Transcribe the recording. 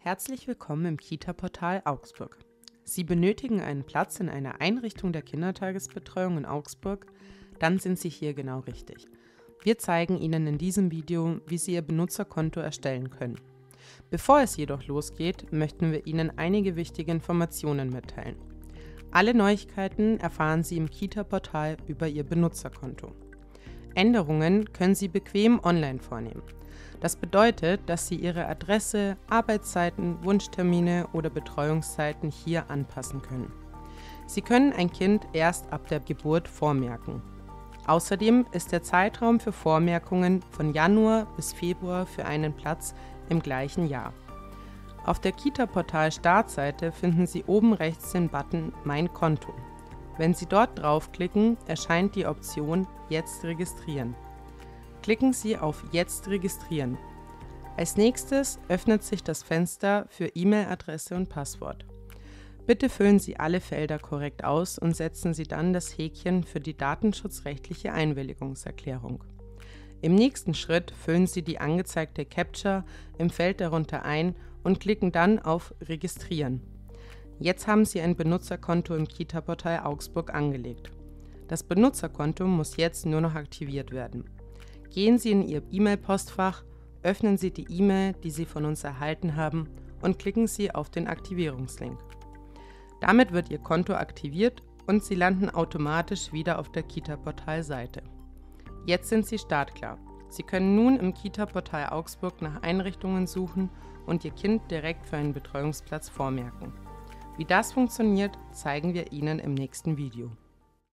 Herzlich willkommen im Kita-Portal Augsburg. Sie benötigen einen Platz in einer Einrichtung der Kindertagesbetreuung in Augsburg? Dann sind Sie hier genau richtig. Wir zeigen Ihnen in diesem Video, wie Sie Ihr Benutzerkonto erstellen können. Bevor es jedoch losgeht, möchten wir Ihnen einige wichtige Informationen mitteilen. Alle Neuigkeiten erfahren Sie im Kita-Portal über Ihr Benutzerkonto. Änderungen können Sie bequem online vornehmen. Das bedeutet, dass Sie Ihre Adresse, Arbeitszeiten, Wunschtermine oder Betreuungszeiten hier anpassen können. Sie können ein Kind erst ab der Geburt vormerken. Außerdem ist der Zeitraum für Vormerkungen von Januar bis Februar für einen Platz im gleichen Jahr. Auf der Kita-Portal-Startseite finden Sie oben rechts den Button Mein Konto. Wenn Sie dort draufklicken, erscheint die Option Jetzt registrieren. Klicken Sie auf Jetzt registrieren. Als nächstes öffnet sich das Fenster für E-Mail-Adresse und Passwort. Bitte füllen Sie alle Felder korrekt aus und setzen Sie dann das Häkchen für die datenschutzrechtliche Einwilligungserklärung. Im nächsten Schritt füllen Sie die angezeigte Capture im Feld darunter ein und klicken dann auf Registrieren. Jetzt haben Sie ein Benutzerkonto im Kita-Portal Augsburg angelegt. Das Benutzerkonto muss jetzt nur noch aktiviert werden. Gehen Sie in Ihr E-Mail-Postfach, öffnen Sie die E-Mail, die Sie von uns erhalten haben und klicken Sie auf den Aktivierungslink. Damit wird Ihr Konto aktiviert und Sie landen automatisch wieder auf der Kita-Portal-Seite. Jetzt sind Sie startklar. Sie können nun im Kita-Portal Augsburg nach Einrichtungen suchen und Ihr Kind direkt für einen Betreuungsplatz vormerken. Wie das funktioniert, zeigen wir Ihnen im nächsten Video.